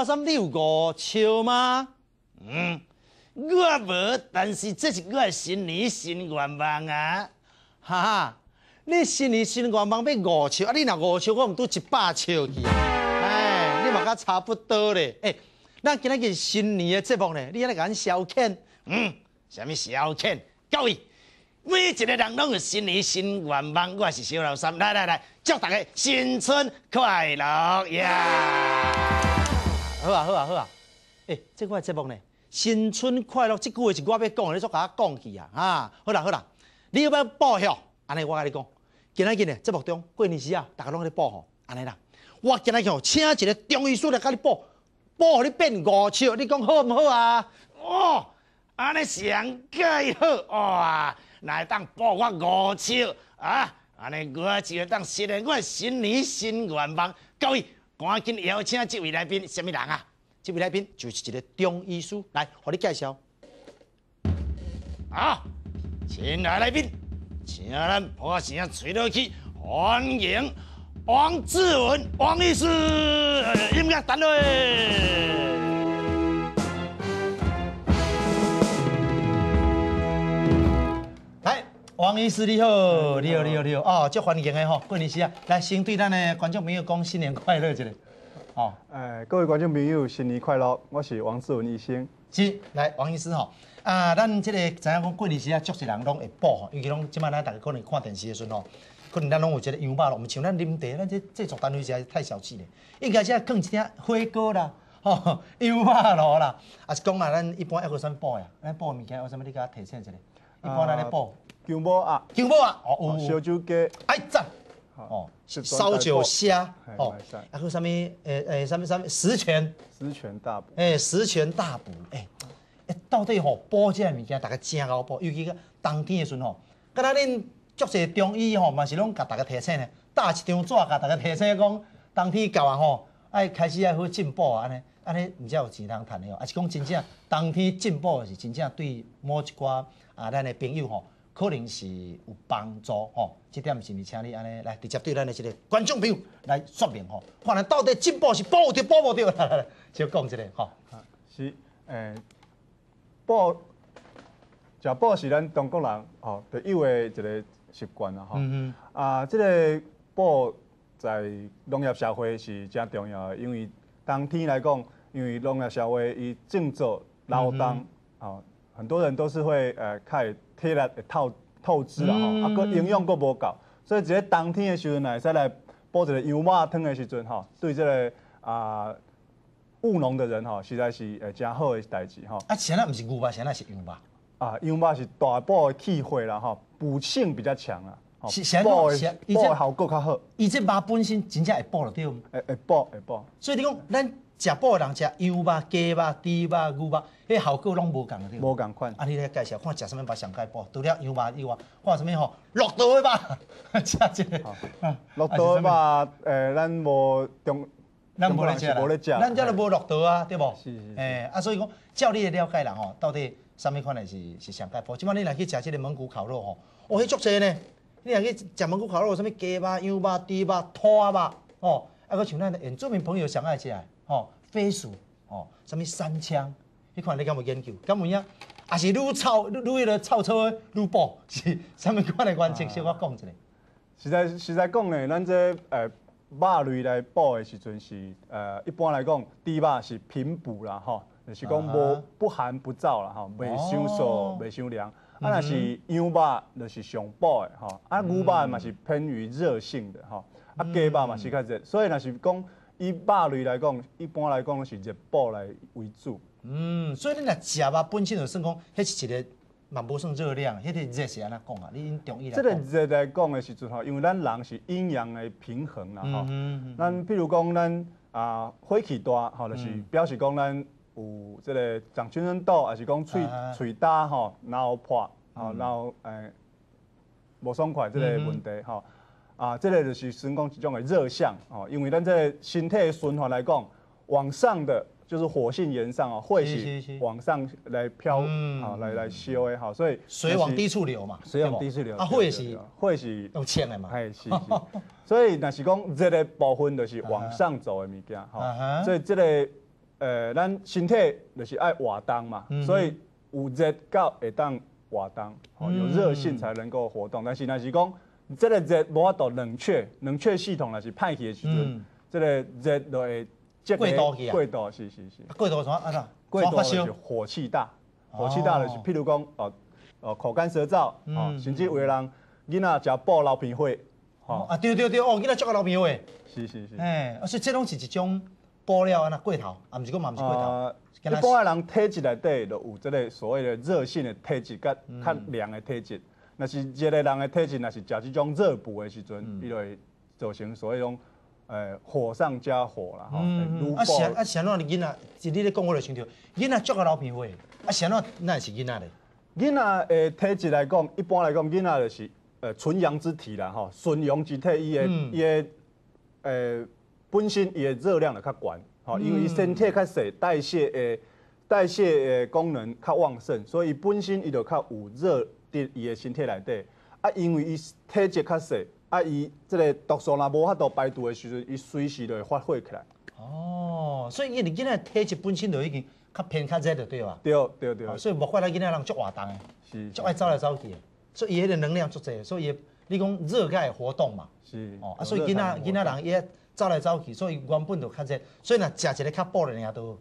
小老三，你有五笑吗？嗯，我无，但是这是我的新年新愿望啊！哈哈，你新年新愿望要五笑，啊，你若五笑，我唔拄一百笑去啊！哎，你嘛甲差不多咧。哎，咱今仔日新年的节目呢，你安尼甲咱消遣？嗯，什么消遣？各位。每一个人拢有新年新愿望，我是小老三，来来来，祝大家新春快乐呀！好啊好啊好啊！诶，这块节目呢，新春快乐这句话是我要讲的，你做甲我讲去啊！啊，好啦好啦，你要不要报晓？安尼我甲你讲，今仔日呢节目中过年时啊，大家拢在报吼，安尼啦。我今仔日请一个中医师来甲你报，报你变五笑，你讲好唔好啊？哦，安尼上介好哇！来当报我五笑啊！安尼我就当实现我新年新愿望。各位，赶紧邀请这位来宾，什么人啊？这位来宾就是一个中医师，来，和你介绍。啊，亲爱来宾，请咱把声吹落去，欢迎王志文王医师，音乐单位。王医师你好，你好，你好，你好，哦，足欢迎的吼，过年时啊，来先对咱的观众朋友讲新年快乐一下，哦，诶，各位观众朋友，新年快乐，我是王志文医生。是，来，王医师吼，啊，咱这个知影讲过年时啊，足是人拢会补吼，尤其拢即摆咱大家可能看电视的时阵吼，可能咱拢有一个羊肉咯，毋像咱啉茶，咱这制作单位实在太小气咧，应该是要放一点火锅啦，吼，羊肉咯啦，啊是讲啊，咱一般要个啥报呀？咱报物件有啥物你甲提醒一下？一般咱咧报。姜母鸭，姜母鸭，哦，烧酒鸡，哎赞，哦，烧酒虾，哦，还有什么？诶诶，什么什么？十全，十全大补，诶，十全大补，诶，诶，到底吼补这物件，大家真好补，尤其个冬天的时候，敢若恁足侪中医吼，嘛是拢甲大家提醒咧，打一张纸甲大家提醒讲，冬天到啊吼，爱开始爱好进补啊，安尼，安尼，毋才有钱通趁的哦，啊是讲真正冬天进补是真正对某一寡啊咱的朋友吼。可能是有帮助吼，这点是毋是请你安尼来直接对咱的这个观众朋友来说明吼，看咱到底进步是补着补无着，来来来，就讲一个吼。是诶，补食补是咱中国人吼特有的一个习惯啊吼。嗯嗯。啊，这个补在农业社会是真重要的，因为冬天来讲，因为农业社会伊种作劳动啊，很多人都是会呃开。体力会透透支啦吼，啊，个营养个无够，所以一个冬天的时阵呢，使来煲一个油麻汤的时阵吼，对这个啊务农的人吼，实在是诶真好的代志吼。啊，现在毋是牛肉，现在是羊肉。啊，羊肉是大补的气血啦吼，补性比较强啊。是现在补的效果较好。伊这肉本身真正会补了对。会会补会补。所以你讲咱。食补的人食羊肉、鸡肉、猪肉、牛肉，迄效果拢无共对，无共款。啊，你来介绍，看食什么肉上介补？除了羊肉以外，看什么吼？绿豆的肉，食这个。绿豆的肉，诶，咱无中，咱无咧食啦。咱遮都无绿豆啊，对无？是是。诶，啊，所以讲，照你的了解啦吼，到底什么款的是是上介补？即摆你来去食即个蒙古烤肉吼，哦，迄足济呢。你若去食蒙古烤肉，什么鸡肉、羊肉、猪肉、兔肉，哦，啊，个像咱原住民朋友上爱食。哦，飞鼠，哦，什么三枪，你看你敢有研究？敢有影？也是愈臭愈迄个臭臭的愈补，是啥物款的原则？小我讲一下。实在实在讲呢，咱这呃肉类来补的时阵是呃一般来讲，猪肉是平补啦吼，就是讲无不寒不燥啦吼，袂伤燥袂伤凉。啊，若是羊肉就是上补的吼，啊牛肉嘛是偏于热性的吼，啊鸡肉嘛是较热，所以若是讲。以肉类来讲，一般来讲是热补来为主。嗯，所以你若食肉本身就算讲，迄是一个嘛无算热量，迄个热是安怎讲啊？你中医来。这个热来讲的时阵吼，因为咱人是阴阳的平衡啦吼。嗯嗯咱譬如讲咱啊火气大吼，就是表示讲咱有这个长青春痘，还是讲喙喙焦吼，然后破，吼，然后诶无爽快这个问题吼。啊，这个就是算讲一种的热象哦，因为咱这身体的循环来讲，往上的就是火性炎上啊，会是往上来飘，啊，来来烧的哈，所以水往低处流嘛，水往低处流，啊，会是会是用呛的嘛，哎是是，所以那是讲这个部分就是往上走的物件哈，所以这个呃，咱身体就是爱活动嘛，所以有热到会当活动，哦，有热性才能够活动。但是若是讲，这个热无法度冷却，冷却系统若是歹去的时阵，这个热就会过度去啊。过度是是是。过度怎啊？过度就是火气大，火气大就是譬如讲哦哦口干舌燥，哦，甚至有的人囡仔食补流鼻血，哦啊对对对哦，囡仔食流鼻血。是是是。哎，所以这拢是一种。布料啊，那过头，啊，毋是讲嘛，毋是过头。一般的人体质内底就有这个所谓的热性的体质，甲较凉的体质。那是一个人的体质，那是食这种热补的时阵，伊就会造成所谓种，呃，火上加火啦。嗯啊，像啊，像那囡仔，是你咧讲我就想到，囡仔足个老皮血，啊，像那那是囡仔咧。囡仔的体质来讲，一般来讲，囡仔就是呃纯阳之体啦，吼，纯阳之体，伊的伊的呃。本身伊的热量就较悬，吼，因为伊身体较细，代谢的代谢的功能较旺盛，所以本身伊就较有热伫伊的身体内底。啊，因为伊体质较细，啊，伊即个毒素若无法度排毒的时阵，伊随时就会发火起来。哦，所以因为囡仔体质本身就已经较偏较热的，对吧？对对对。所以无怪咱囡仔人足活动的，是，足爱走来走去的，所以伊迄个能量足济，所以你讲热爱活动嘛。是。哦，啊，所以囡仔囡仔人伊。走来走去，所以原本就较热，所以若食一个较补的，也都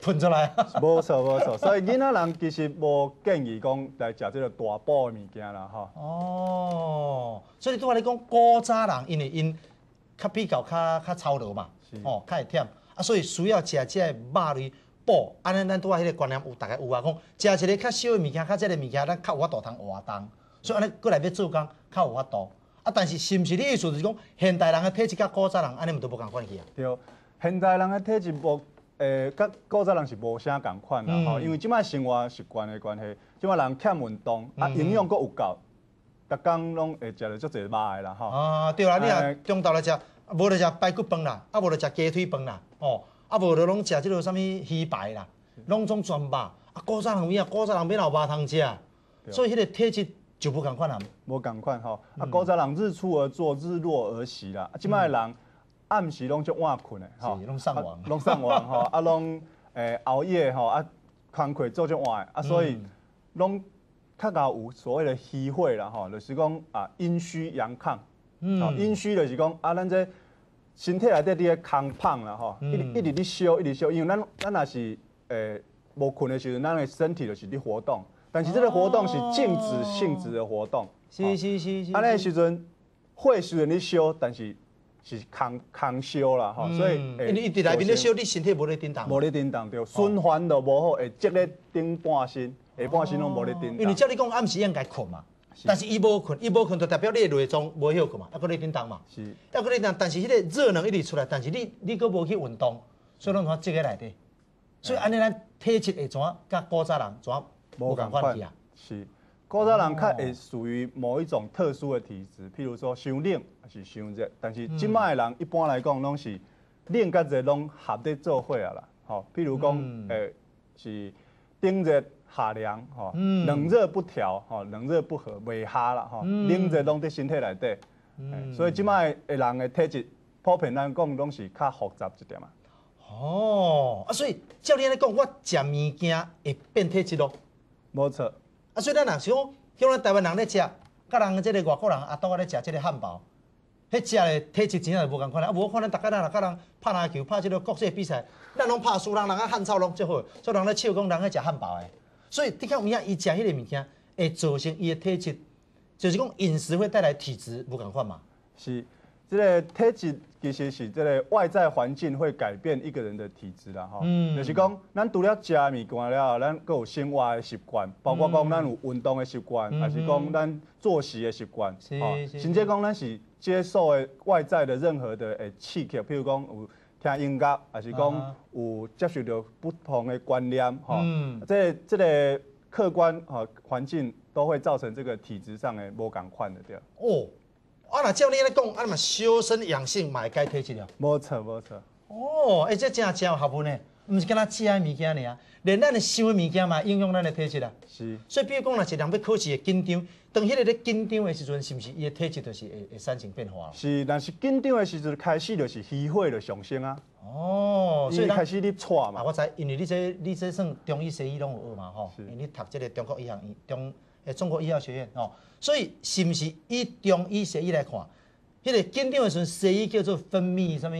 喷出来。无错无错，所以囡仔人其实无建议讲来食这个大补的物件啦，哈。哦，所以对我来讲，古早人因为因较比较较较操劳嘛，哦，较会忝，啊，所以需要食这个肉类补。安尼咱拄仔迄个观念有大概有啊，讲食一个较少的物件，较这个物件，咱较有法度通活动。所以安尼过来要做工，较有法度。啊，但是是毋是你意思就是讲，现代人的体质甲古早人安尼毋都无共款去啊？对，现代人的体质无，诶，甲古早人是无啥共款啦吼，因为即摆生活习惯的关系，即摆人欠运动，啊，营养阁有够，逐工拢会食着足侪肉的啦吼。啊，对啦，你啊中昼来食，无就食排骨饭啦，啊无就食鸡腿饭啦，哦，啊无就拢食即落啥物鱼排啦，拢总全肉。啊，古早人有影，古早人免老肉通食，所以迄个体质。就无共款啊，无共款吼。啊，古早人日出而作，日落而息啦。啊，即摆人暗时拢足晚困的，吼，拢上网，拢上网吼。啊，拢诶熬夜吼，啊，工课做足晚，啊，所以拢较较有所谓的虚火啦，吼，就是讲啊阴虚阳亢。嗯。阴虚就是讲啊，咱这身体内底你个空胖啦，吼，一一直伫烧，一直烧，因为咱咱若是诶无困的时阵，咱的身体就是伫活动。但是这个活动是静止性质的活动，是是是是。啊，那时阵火虽然你烧，但是是空空烧啦，吼，所以因为一直内面咧烧，你身体无咧振动，无咧振动，对，循环都无好，会积咧顶半身，下半身拢无咧振动。因为照你讲暗时应该困嘛，但是伊无困，伊无困就代表你内脏无休困嘛，还搁咧振动嘛。是，还搁咧叮当，但是迄个热能一直出来，但是你你搁无去运动，所以拢怎积咧内底。所以安尼咱体质会怎甲古早人怎？无共款是，古早人较会属于某一种特殊的体质，譬如说伤冷还是伤热。但是即卖的人一般来讲拢是冷甲热拢合得做伙啊啦。吼，譬如讲，诶，是顶热下凉，吼，冷热不调，吼，冷热不合，袂合啦，吼，冷热拢伫身体内底。所以即卖的人的体质，普遍来讲拢是较复杂一点啊。哦，啊，所以照你来讲，我食物件会变体质咯。无错，啊，所以咱若想像咱台湾人咧食，甲人即个外国人啊，倒咧食即个汉堡，迄食诶体质真正是无共款啊，无可能逐个人若甲人拍篮球、拍即个国际比赛，咱拢拍输人，人啊汉草拢最好，所以人咧笑讲人咧食汉堡诶。所以的确有影，伊食迄个物件会造成伊诶体质，就是讲饮食会带来体质无共款嘛。是。这个体质其实是这个外在环境会改变一个人的体质啦，哈，就是讲咱除了食物惯了，咱各有生活的习惯，包括讲咱有运动的习惯，还是讲咱作息的习惯，哦甚至讲咱是接受的外在的任何的诶刺激，譬如讲有听音乐，还是讲有接受到不同的观念，哈，这这个客观哈环境都会造成这个体质上的无共款的对。哦。啊，那照你咧讲，啊，嘛修身养性，嘛会改体质了。无错，无错。哦，哎，这真真有学问呢。毋是干那吃的物件尔，连咱的想的物件嘛影响咱的体质啊。是。所以比如讲，若是人要考试会紧张，当迄个咧紧张的时阵，是毋是伊的体质就是会会产生变化？是，但是紧张的时阵开始就是虚火就上升啊。哦，所以开始你错嘛。啊，我知，因为你这你这算中医西医拢有学嘛吼，因为你读这个中国医学院中诶中国医药学院哦，所以是毋是以中医西医来看，迄个紧张的时阵，西医叫做分泌什么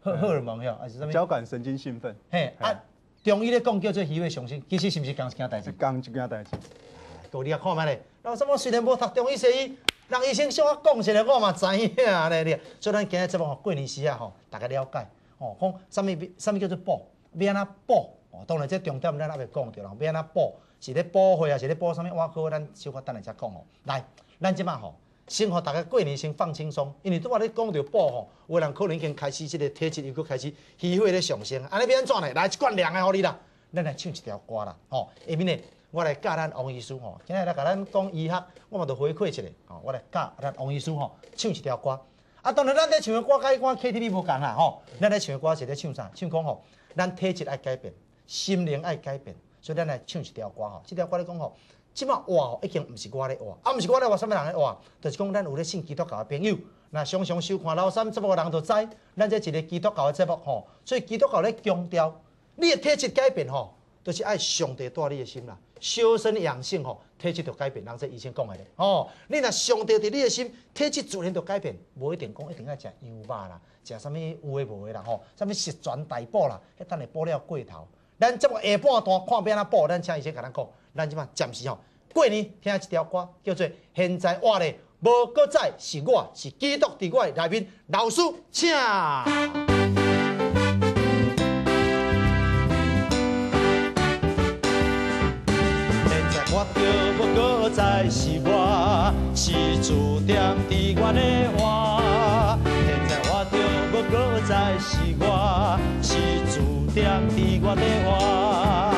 荷荷尔蒙哟，还是什么？交感神经兴奋。嘿，啊，中医咧讲叫做虚火上升，其实是毋是同一件代志？同一件代志。道理啊看觅咧，老什么虽然无读中医西医，人医生小我讲一下，我嘛知影咧。所以咱今日节目吼，过年时啊吼，大家了解。哦，讲什物什物叫做补？要安怎补？哦，当然这重点咱还未讲着啦。要安怎补？是咧补血啊？是咧补啥物？我好，咱小可等下再讲哦。来，咱即摆吼，先互大家过年先放轻松，因为拄仔咧讲着补吼，有人可能已经开始即个体质又搁开始虚火咧上升，安尼要安怎呢？来一罐凉的互你啦，咱来唱一条歌啦。吼，下面呢，我来教咱王医师吼，今日来甲咱讲医学，我嘛着回馈一下。吼，我来教咱王医师吼，唱一条歌。啊，当然，咱在唱的歌，甲伊讲 KTV 无共啦，吼。咱在唱的歌是咧唱啥？唱讲吼，咱体质爱改变，心灵爱改变，所以咱来唱一条歌吼。这条歌咧讲吼，即马活吼已经毋是我咧活，啊，毋是我咧活，啥物人咧活？就是讲咱有咧信基督教的朋友，那常常收看老三节目人就知，咱这一个基督教的节目吼，所以基督教咧强调，你的体质改变吼，都是爱上帝带你的心啦。修身养性吼，体质就改变，人说医生讲的咧。哦，你若上帝伫你的心，体质自然就改变，无一定讲一定要食羊肉啦，食啥物有诶无诶啦吼，啥物食全大补啦，迄等下补了过头。咱即个下半段看变怎补，咱请医生甲咱讲。咱即摆暂时吼，过年听一条歌，叫做《现在我咧无搁在》，是我是基督伫我内面老师，请。现在我着要搁再是我，是注定伫我的活。现在我着要搁再是我，是注点滴，我在活。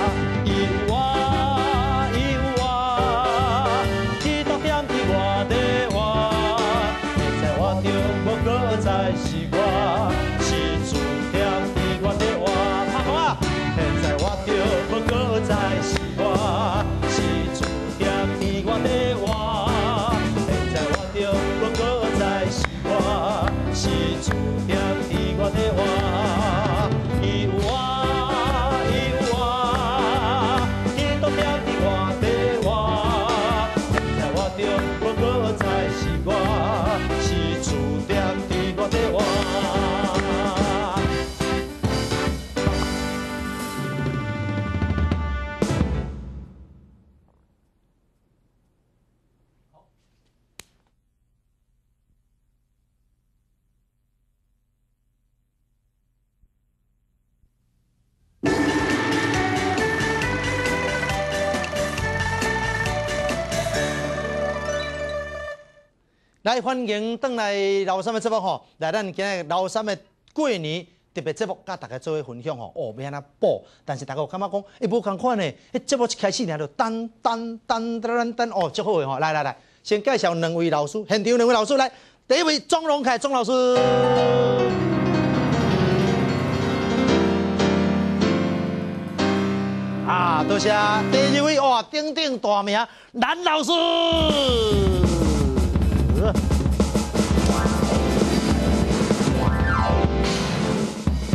来欢迎登来老三的节目吼，来咱今日老三的过年特别节目，甲大家做伙分享吼。哦，要安怎播？但是大家有感觉讲，一无共款呢。迄节目一开始呢，就噔噔噔噔噔，哦，足好诶吼。来来来，先介绍两位老师，现场两位老师来。第一位庄荣凯庄老师，啊，多谢。第二位哇，鼎鼎大名蓝老师。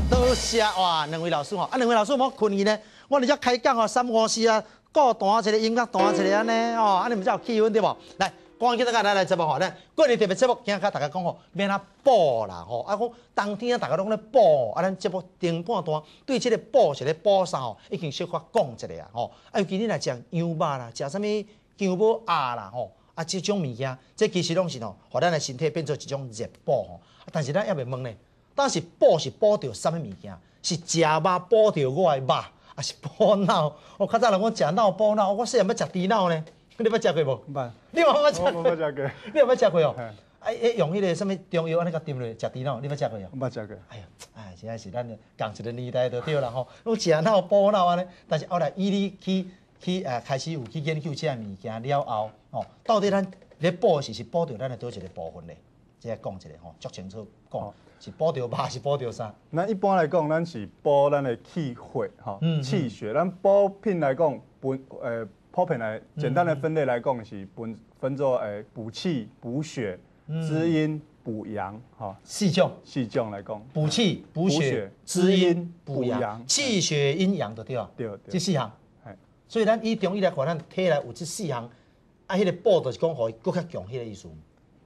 多谢哇，两位老师吼，啊，两位老师冇困去呢，我哋只开讲吼，三五四啊，歌弹一个音乐弹一个安尼哦，安尼唔知有气氛对无？来，赶紧大家来来节目吼，来过年特别节目，今日甲大家讲吼，免啊补啦吼，啊讲冬天啊大家拢咧补，啊咱节目顶半段对这个补是咧补啥吼，已经小可讲一下啊吼，啊尤其你来食羊肉啦，食啥物？姜母鸭啦吼。啊，即种物件，这其实拢是吼，互咱的身体变做一种热补吼。但是咱也未问咧，但是补是补着什么物件？是食肉补着我的肉，还是补脑？我较早人讲食脑补脑，我细汉要食猪脑呢。你捌食过无？捌。你有捌食过？我捌食过。你有捌食过哦？哎，用迄个什么中药安尼甲炖落食猪脑，你捌食过哦？捌食过。哎呀，哎，现在是咱共一个年代就对啦吼。我食脑补脑安尼，但是后来伊哩去。去呃开始有去研究这物件了后，哦，到底咱咧补是是补着咱的多一个部分咧？即个讲一下吼，足清楚讲，是补着肉是补着啥？咱一般来讲，咱是补咱的气血吼，气血。咱补品来讲，分呃普遍来简单的分类来讲是分分作诶补气、补血、滋阴、补阳吼。四种，四种来讲，补气、补血、滋阴、补阳，气血阴阳的对啊？对对。这四项。所以咱以中医来看，咱体内有这四项，啊，迄个补就是讲，互伊更较强，迄个意思。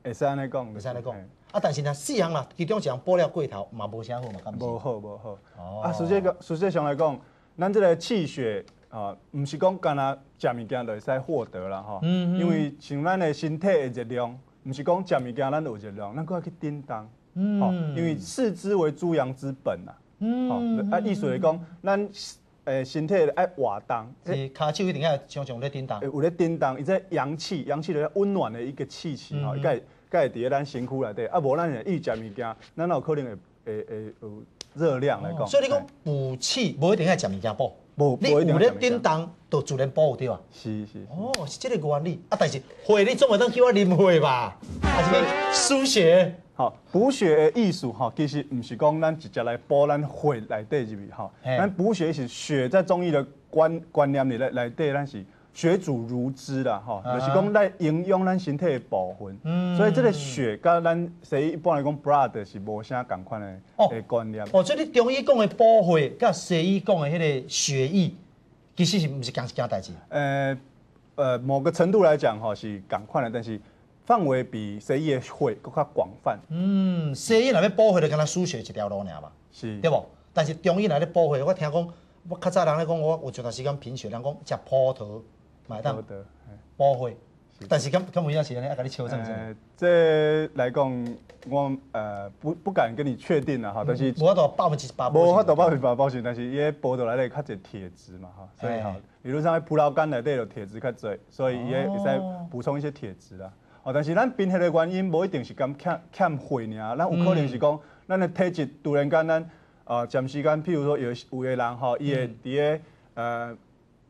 会使安尼讲，会使安尼讲。啊，但是呢，四项啦，其中一项补了过头，嘛无啥好嘛，感觉。无好，无好。哦。啊，实际个实际上来讲，咱这个气血啊，毋是讲干那食物件就会使获得啦，吼。嗯嗯。因为像咱的身体的热量，毋是讲食物件咱有热量，咱搁要去叮当。嗯。哦，因为四肢为诸阳之本呐。嗯。哦，啊，意思来讲，咱。诶，身体爱活动，是骹手一定要常常咧叮当。有咧叮当，伊这阳气，阳气咧温暖的一个气息吼，伊该该伫咧咱身躯内底，啊无咱就一食物件，咱有可能会会会有热量来讲。所以你讲补气，无一定要食物件补，无你有咧叮当，就自然补对啊。是是。哦，是即个原理。啊，但是血你总会当叫我啉血吧？还是输血？好，补血的艺术哈，其实唔是讲咱直接来补咱血来底入去哈。咱补血是血在中医的观观念里来来底，咱是血主如脂啦哈，就是讲来营养咱身体的部分。嗯。所以这个血跟咱西医一般来讲 blood 是无啥共款的的观念。哦，所以你中医讲的补血，跟西医讲的迄个血液，其实是唔是同一件代志？呃呃，某个程度来讲哈是共款的，但是。范围比西医的血更加广泛。嗯，西医那边补血就跟他输血一条路尔嘛，是，对不？但是中医那边补血，我听讲，我较早人咧讲，我有一段时间贫血，人讲食葡萄买当补血，但是咁咁有影是安尼，要甲你求证一下。这来讲，我呃不不敢跟你确定啦哈，但是无法度百分之百，无法度百分之百保证，但是伊葡萄内底较侪铁质嘛哈，所以哈，比如像葡萄干内底有铁质较侪，所以伊会使补充一些铁质啦。哦，但是咱贫血的原因，无一定是讲欠欠血尔，咱有可能是讲，咱的体质突然间咱，呃，暂时间，譬如说有有的人吼，伊会伫个呃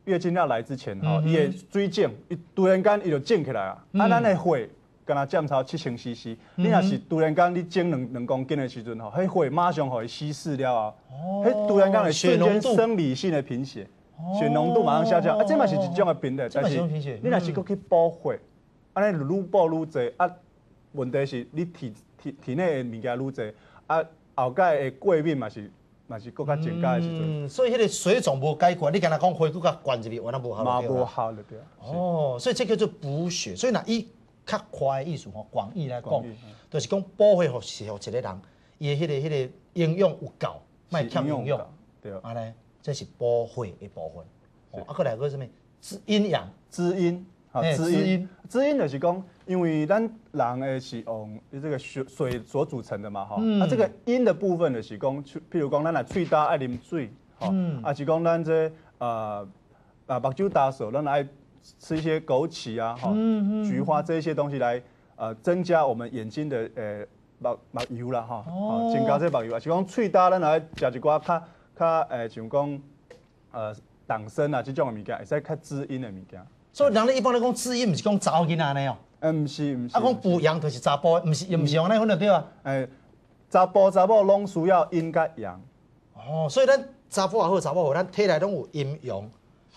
月经要来之前吼，伊的水肿，伊突然间伊就肿起来啊，啊，咱的血跟他降超七千 CC，你若是突然间你减两两公斤的时阵吼，迄血马上互伊稀释了啊，迄突然间会瞬间生理性的贫血，血浓度马上下降，啊，这嘛是一种的病的，但是你若是搁去补血。安尼愈补愈侪，啊，问题是你体体体内的物件愈侪，啊，后盖的过敏嘛是嘛是更加增加的时阵。嗯，所以迄个水肿无解决，你敢若讲血更加灌入去，完全无效嘛无效了对。哦，所以这叫做补血。所以若伊较快的意思吼，广义来讲，就是讲补血吼是互一个人，伊的迄个迄个营养有够，卖欠营养。对。安尼，这是补血的部分。哦，啊，过来个什么？滋阴阳，滋阴。滋阴，滋阴就是讲，因为咱人诶是用这个水水所组成的嘛，哈。啊，这个阴的部分就是讲，譬如讲，咱来喙焦爱啉水，哈。啊，是讲咱这呃啊目睭干涩，咱来吃一些枸杞啊，哈，菊花这些东西来呃增加我们眼睛的呃目目油啦，哈。哦。增加这目油啊，是讲喙焦，咱来食一寡较较诶，像讲呃党参啊这种的物件，会使较滋阴的物件。所以人咧一般咧讲滋阴，毋是讲查某囡仔安尼哦。嗯，毋是毋是。啊，讲补阳就是查甫，毋是又毋是用安尼分就对啊。诶，查甫查某拢需要阴甲阳。哦，所以咱查甫也好，查某好，咱体内拢有阴阳。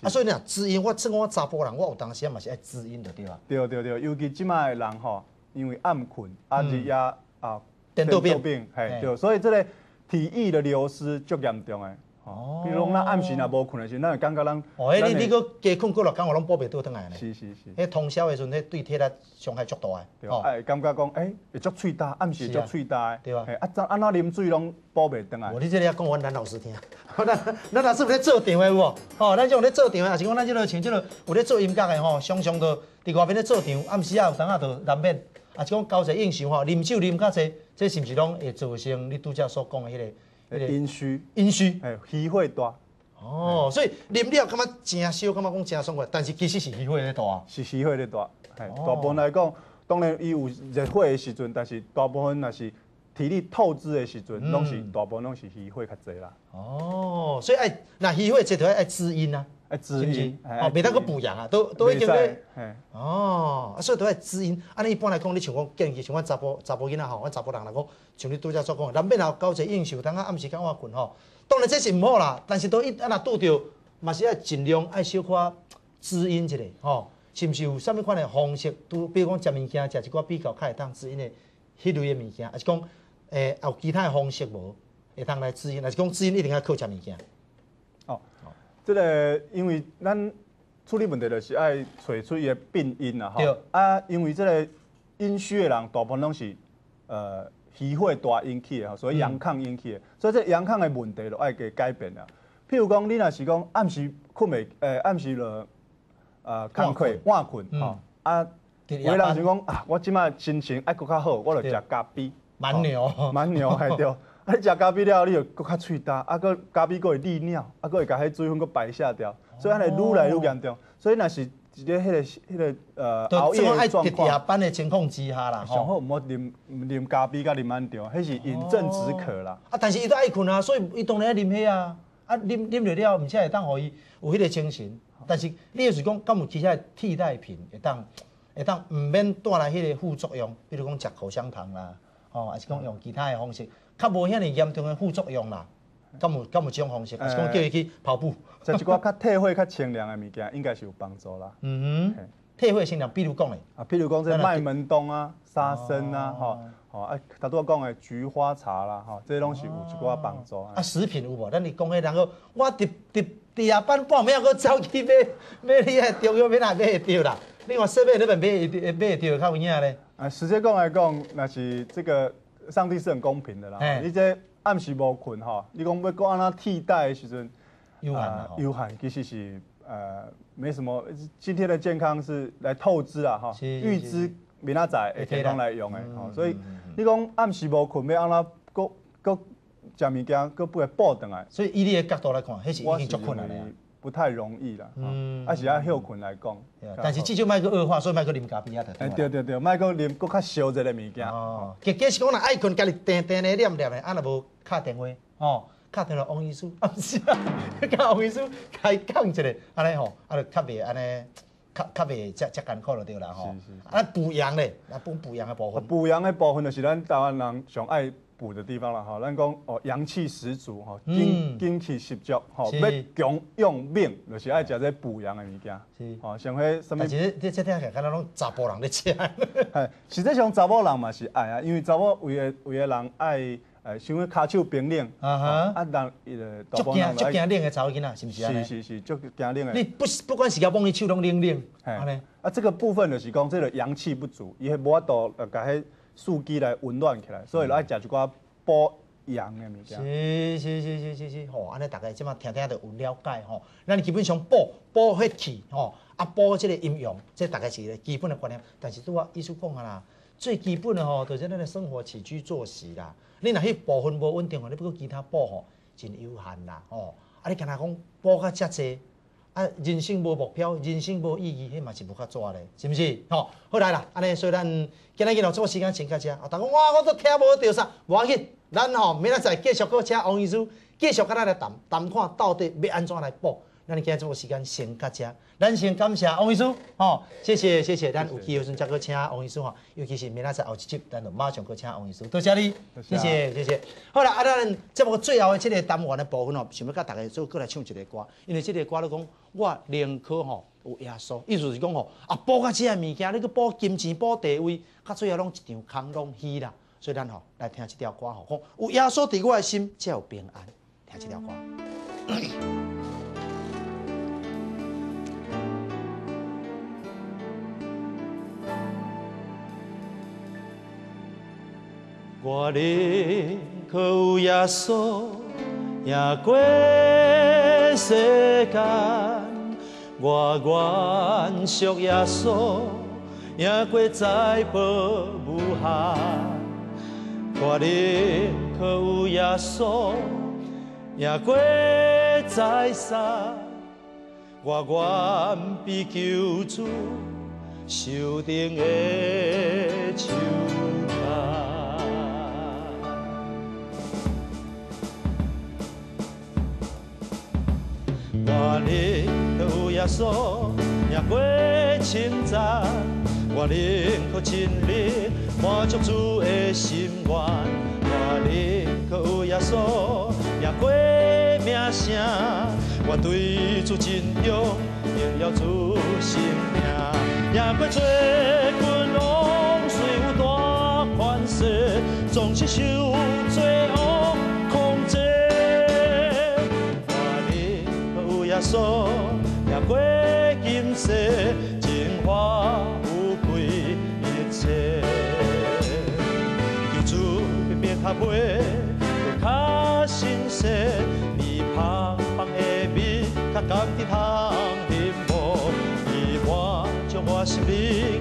啊，所以讲滋阴，我算讲我查甫人，我有当时也嘛是爱滋阴的对啊。对对对，尤其即卖的人吼，因为暗困，啊日夜啊电脑病，嘿对，所以这个体液的流失足严重诶。哦，比如讲咱暗时若无困的时，咱会感觉咱哦，迄你你搁加困过落，感觉拢补袂倒转来呢。是是是。迄通宵的时阵，迄对体力伤害足大诶。对，哎，感觉讲，诶，会足喙焦，暗时足喙焦诶。对啊。啊，怎安怎啉水拢补袂倒来？我你这里要讲阮咱老师听。咱咱老师有咧做场诶有无？哦，咱种咧做场诶，也是讲咱即落像即个有咧做音乐诶吼，常常都伫外面咧做场，暗时啊有当啊都难免，也是讲交者应酬吼，啉酒啉较济，这是毋是拢会造成你拄则所讲诶迄个？阴虚。阴虚。哎，虚火大。哦，所以啉了感觉真烧，感觉讲真爽快，但是其实是虚火咧大，是虚火咧大。哎，大部分来讲，当然伊有热火的时阵，但是大部分若是体力透支的时阵，拢是大部分拢是虚火较济啦。哦，所以爱那虚火这条爱滋阴啊。哎，滋阴，哦，袂当个补阳啊，都都已经咧，哦，啊，所以都爱滋阴。啊，你一般来讲，你像我建议，像我查甫查甫囡仔吼，我查甫人来讲，像你拄则所讲，难免后交一个应酬，等下暗时间我困吼。当然这是毋好啦，但是都一啊若拄着，嘛是要尽量爱小可滋阴一下吼。是毋是有啥物款的方式？拄比如讲食物件，食一寡比较较会当滋阴的迄类的物件，还是讲诶有其他的方式无会当来滋阴？还是讲滋阴一定要靠食物件？哦，这个因为咱处理问题就是爱找出伊的病因啦，吼。啊，因为这个阴虚的人大部分拢是呃虚火大引起的，所以阳亢引起的，所以这阳亢的问题就爱给改变啦。譬如讲，你若是讲暗时困袂，诶暗时了。呃，工课晚困。吼，啊，有人是讲啊，我即摆心情爱搁较好，我就食咖啡，蛮牛，蛮牛还对。啊，你食咖啡了，你就搁较喙焦，啊，搁咖啡搁会利尿，啊，搁会甲迄水分搁排下掉，所以安尼愈来愈严重。所以若是一个迄个迄个呃熬夜的状况，夜班的情况之下啦，上好毋好啉啉咖啡甲啉安掉，迄是饮鸩止渴啦。啊，但是伊都爱困啊，所以伊当然爱啉迄啊，啊，啉啉着了，毋且会当互伊有迄个精神。但是你也是讲，敢有其他替代品会当会当毋免带来迄个副作用，比如讲食口香糖啦，哦，还是讲用其他的方式，较无遐尼严重的副作用啦。敢有敢有这种方式，还是讲叫伊去跑步？食一寡较退火、较清凉的物件，应该是有帮助啦。嗯哼，退火清凉，比如讲咧，啊，比如讲这麦门冬啊、沙参啊，吼，吼啊，头拄讲的菊花茶啦，吼，这拢是有一寡帮助。啊，食品有无？咱你讲迄人个，我特特。夜班半暝还走去买买你个中药，买哪买会着啦？你看设备那边买会买会着较有影咧。啊，实际讲来讲，若是这个上帝是很公平的啦。你这暗时无困吼，你讲要讲安怎替代的时阵，有限有限其实是呃没什么。今天的健康是来透支啊哈，预支明仔载会健康来用的吼。所以你讲暗时无困要安怎搁搁？食物件，各不会补倒来，所以以你的角度来看，迄是已经足困难的不太容易啦。嗯，还是要休困来讲。但是至少莫去恶化，所以莫去啉咖啡啊。哎，对对对，莫去啉搁较烧热的物件。哦，其实是讲若爱困，家己定定咧念念的，啊，若无敲电话，哦，敲电话王医师，啊，是啊，敲王医师开讲一下，安尼吼，啊，就较袂安尼，较较袂遮遮艰苦就对啦吼。是是。啊，补阳咧，啊补补阳的部分。补阳的部分就是咱台湾人上爱。补的地方了哈，咱讲哦，阳气十足哈，精精气十足哈，要强用命，就是爱食这补阳的物件。是，哦，像迄什么？其实这这听起来，敢若拢查甫人咧吃。哎，实际上查某人嘛是爱啊，因为查某为个为个人爱，呃，想要骹手冰冷。啊哈。啊，人伊个。足惊足惊冷的查某囡仔，是毋是啊是是是，足惊冷的。你不不管是要帮伊手拢冷冷。安尼。啊，这个部分就是讲，这个阳气不足，伊无法度呃，甲迄。素肌来温暖起来，所以爱食一寡补阳的物件。是是是是是是，吼，安尼大概即马听听就有了解吼。咱基本上补补血气吼，啊补即个阴阳，这大概是一个基本的观念。但是拄啊，医师讲啊啦，最基本的吼，就是咱的生活起居作息啦。你若迄部分无稳定吼，你不过其他补吼，真有限啦吼。啊，你干那讲补较遮济？啊，人生无目标，人生无意义，迄嘛是无较抓咧，是毋是？吼，好来啦，安尼，所以咱今日日咯，做时间请到遮。啊，大家哇，我都听无着啥，无要紧，咱吼明仔载继续搁请王医师，继续甲咱来谈谈看，到底要安怎来补。那你今日这个时间先到这，咱先感谢王医师，吼，谢谢谢谢，咱有机会时再去请王医师吼，尤其是明仔载后一集，咱就马上去请王医师，多谢你，谢谢谢谢。好啦，啊，咱节目最后的这个单元的部分哦，想要甲大家做过来唱一个歌，因为这个歌咧讲，我认可吼有耶稣，意思是讲吼，啊，补甲这些物件，你去补金钱、补地位，到最后拢一场空拢虚啦，所以咱吼来听这条歌吼，讲有耶稣伫我的心，才有平安，听这条歌。我哩可有耶稣赢过世间，我愿属耶稣赢过财宝无限。我哩可有耶稣赢过财产，我愿被救主受定的手。我哩耶稣，也过称赞，我能靠真理满足主的心愿。我能靠耶稣，也过名声，我对主真忠，荣耀主性命，也过做君王，虽有大权势，总是受罪恶能靠耶稣。过今世，净化有愧一切。求主别较袂，别较心细，你芳芳的美，较甘甜通幸福。伊我将我生命